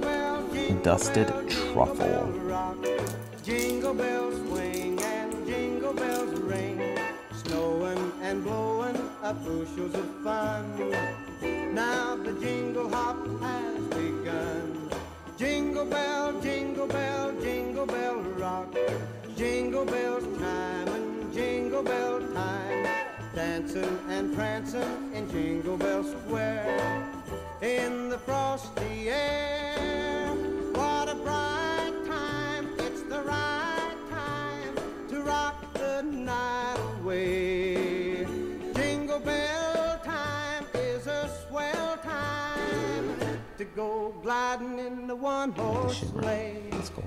Bell, Dusted truffle. Jingle bells swing and jingle bells ring. Snowing and blowing up bushels of fun. Now the jingle hop has begun. Jingle bell, jingle bell, jingle bell rock. Jingle bells chime and jingle bell time. Dancing and prancing in Jingle Bell Square. In the air. What a bright time. It's the right time to rock the night away. Jingle bell time is a swell time to go gliding in the one horse sleigh. Let's go.